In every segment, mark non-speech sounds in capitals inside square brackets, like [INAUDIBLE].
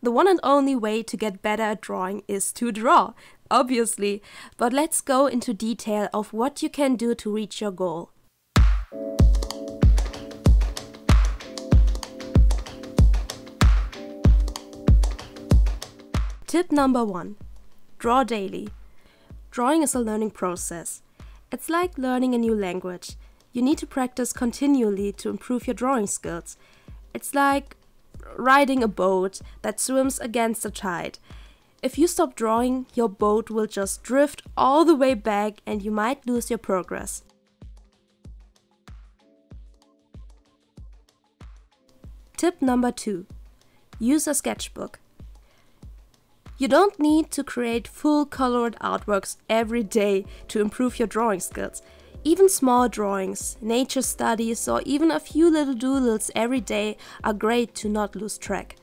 The one and only way to get better at drawing is to draw, obviously, but let's go into detail of what you can do to reach your goal. Tip number one Draw daily. Drawing is a learning process. It's like learning a new language. You need to practice continually to improve your drawing skills. It's like riding a boat that swims against the tide. If you stop drawing, your boat will just drift all the way back and you might lose your progress. Tip number two Use a sketchbook. You don't need to create full colored artworks every day to improve your drawing skills. Even small drawings, nature studies, or even a few little doodles every day are great to not lose track.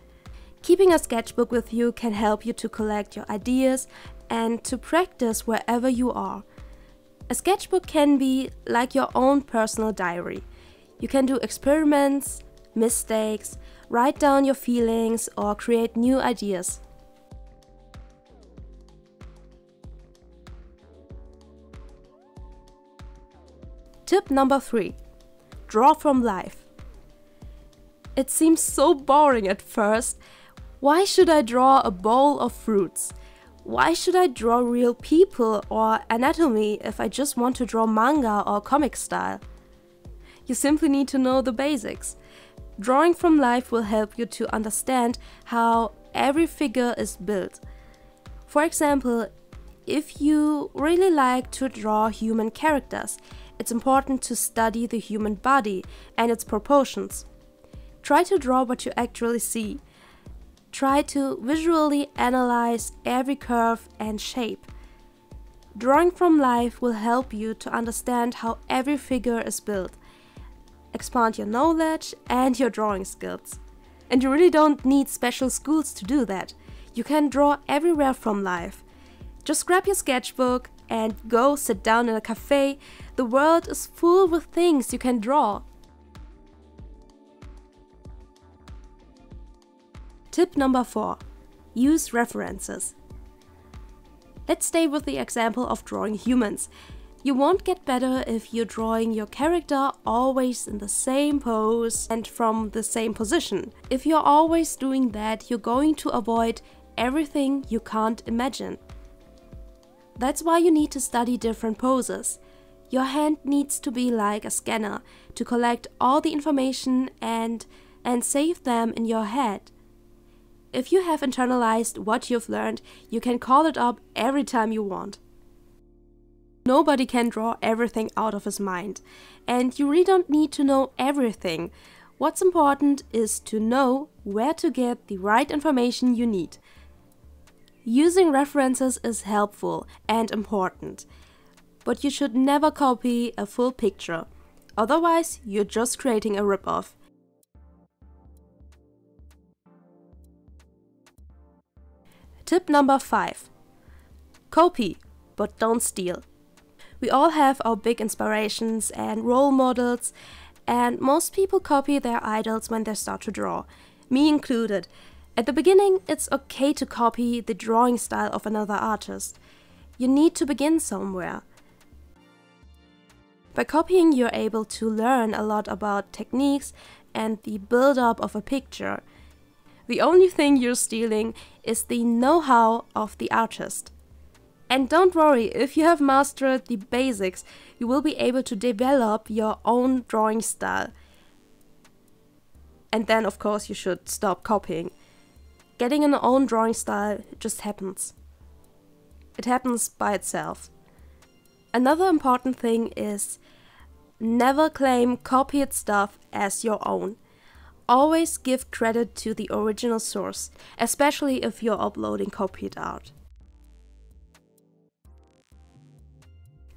Keeping a sketchbook with you can help you to collect your ideas and to practice wherever you are. A sketchbook can be like your own personal diary. You can do experiments, mistakes, write down your feelings, or create new ideas. Tip number three draw from life. It seems so boring at first. Why should I draw a bowl of fruits? Why should I draw real people or anatomy if I just want to draw manga or comic style? You simply need to know the basics. Drawing from life will help you to understand how every figure is built. For example, if you really like to draw human characters, it's important to study the human body and its proportions. Try to draw what you actually see. Try to visually analyze every curve and shape. Drawing from life will help you to understand how every figure is built, expand your knowledge and your drawing skills. And you really don't need special schools to do that. You can draw everywhere from life. Just grab your sketchbook, and go sit down in a cafe, the world is full with things you can draw. Tip number 4 Use references. Let's stay with the example of drawing humans. You won't get better if you're drawing your character always in the same pose and from the same position. If you're always doing that, you're going to avoid everything you can't imagine. That's why you need to study different poses. Your hand needs to be like a scanner to collect all the information and, and save them in your head. If you have internalized what you've learned, you can call it up every time you want. Nobody can draw everything out of his mind, and you really don't need to know everything. What's important is to know where to get the right information you need. Using references is helpful and important, but you should never copy a full picture, otherwise you're just creating a ripoff. Tip number 5 Copy, but don't steal. We all have our big inspirations and role models, and most people copy their idols when they start to draw, me included. At the beginning, it's okay to copy the drawing style of another artist. You need to begin somewhere. By copying, you're able to learn a lot about techniques and the build up of a picture. The only thing you're stealing is the know how of the artist. And don't worry, if you have mastered the basics, you will be able to develop your own drawing style. And then, of course, you should stop copying. Getting an own drawing style just happens. It happens by itself. Another important thing is never claim copied stuff as your own. Always give credit to the original source, especially if you're uploading copied art.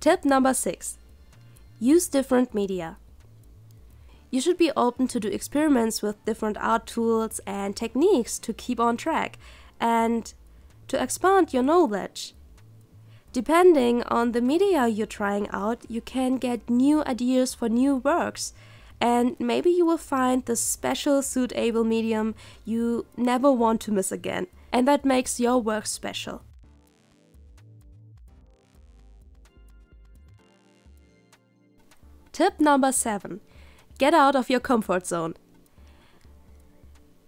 Tip number 6 Use different media. You should be open to do experiments with different art tools and techniques to keep on track and to expand your knowledge. Depending on the media you're trying out, you can get new ideas for new works and maybe you will find the special suitable medium you never want to miss again, and that makes your work special. Tip number 7. Get out of your comfort zone.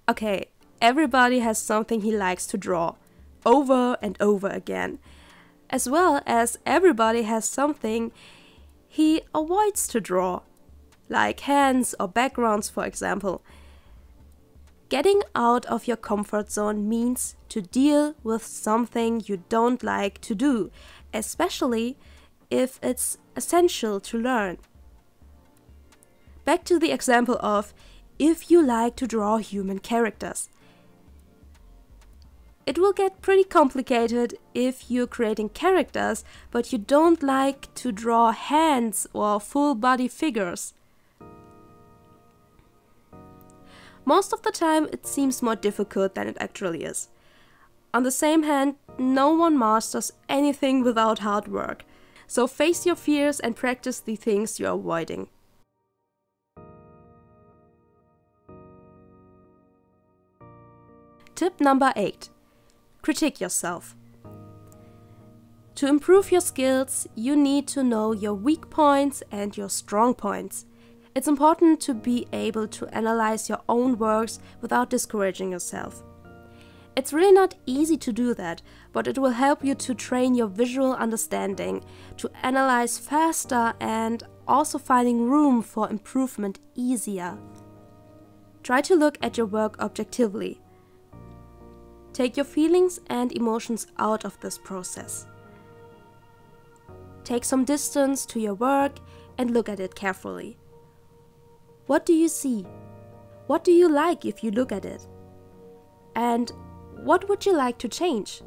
Okay, everybody has something he likes to draw, over and over again, as well as everybody has something he avoids to draw, like hands or backgrounds, for example. Getting out of your comfort zone means to deal with something you don't like to do, especially if it's essential to learn. Back to the example of if you like to draw human characters. It will get pretty complicated if you're creating characters, but you don't like to draw hands or full body figures. Most of the time, it seems more difficult than it actually is. On the same hand, no one masters anything without hard work. So face your fears and practice the things you're avoiding. Tip number 8. Critique yourself. To improve your skills, you need to know your weak points and your strong points. It's important to be able to analyze your own works without discouraging yourself. It's really not easy to do that, but it will help you to train your visual understanding, to analyze faster and also finding room for improvement easier. Try to look at your work objectively. Take your feelings and emotions out of this process. Take some distance to your work and look at it carefully. What do you see? What do you like if you look at it? And what would you like to change?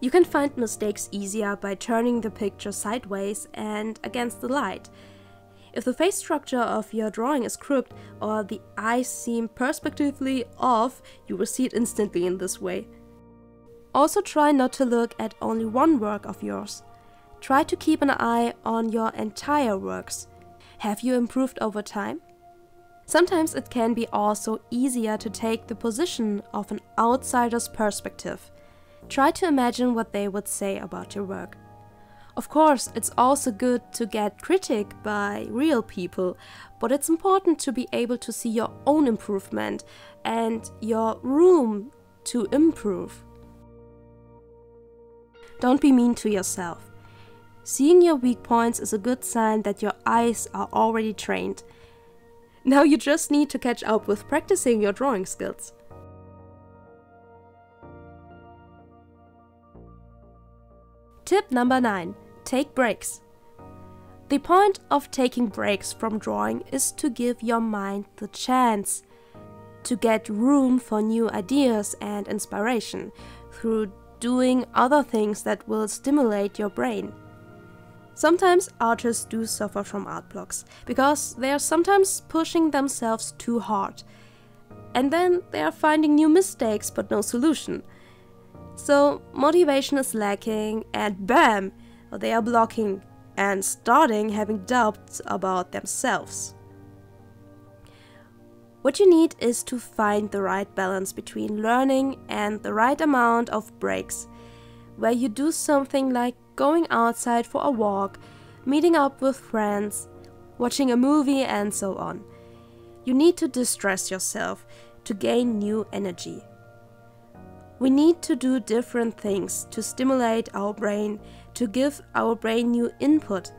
You can find mistakes easier by turning the picture sideways and against the light if the face structure of your drawing is crooked or the eyes seem perspectively off, you will see it instantly in this way. Also try not to look at only one work of yours. Try to keep an eye on your entire works. Have you improved over time? Sometimes it can be also easier to take the position of an outsider's perspective. Try to imagine what they would say about your work. Of course, it's also good to get critique by real people, but it's important to be able to see your own improvement and your room to improve. Don't be mean to yourself. Seeing your weak points is a good sign that your eyes are already trained. Now you just need to catch up with practicing your drawing skills. Tip number 9. Take breaks. The point of taking breaks from drawing is to give your mind the chance to get room for new ideas and inspiration through doing other things that will stimulate your brain. Sometimes artists do suffer from art blocks because they are sometimes pushing themselves too hard. And then they are finding new mistakes but no solution. So motivation is lacking, and bam! They are blocking and starting having doubts about themselves. What you need is to find the right balance between learning and the right amount of breaks, where you do something like going outside for a walk, meeting up with friends, watching a movie, and so on. You need to distress yourself to gain new energy. We need to do different things to stimulate our brain, to give our brain new input.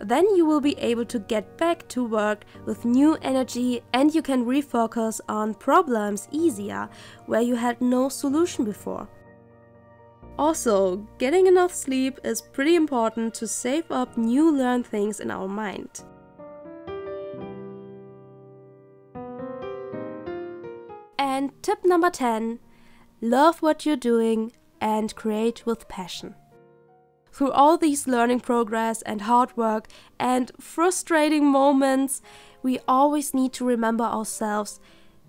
Then you will be able to get back to work with new energy and you can refocus on problems easier where you had no solution before. Also, getting enough sleep is pretty important to save up new learned things in our mind. And tip number 10 love what you're doing, and create with passion. Through all these learning progress and hard work and frustrating moments, we always need to remember ourselves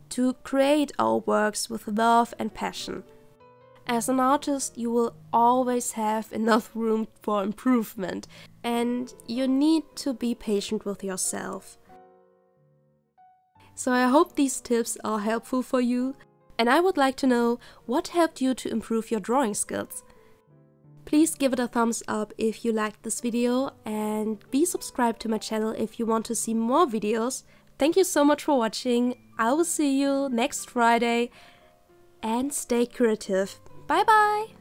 to create our works with love and passion. As an artist, you will always have [LAUGHS] enough room for improvement, and you need to be patient with yourself. So I hope these tips are helpful for you, and I would like to know what helped you to improve your drawing skills. Please give it a thumbs up if you liked this video and be subscribed to my channel if you want to see more videos. Thank you so much for watching. I will see you next Friday and stay creative. Bye bye!